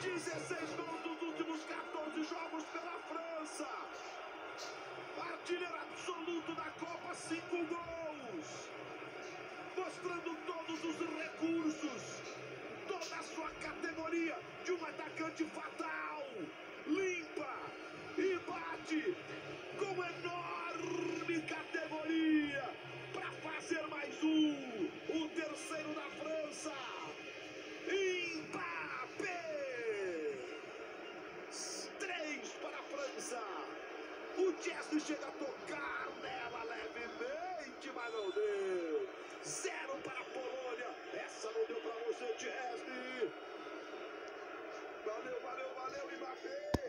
16 gols nos últimos 14 jogos pela França. Artilheiro absoluto da Copa, 5 gols. Mostrando todos os recursos, toda a sua categoria de um atacante fatal. Limpa e bate com enorme categoria para fazer mais um, o terceiro da França. Chester chega a tocar nela levemente, mas não deu. Zero para a Polônia. Essa não deu para você, Chester. Valeu, valeu, valeu, Mbappé.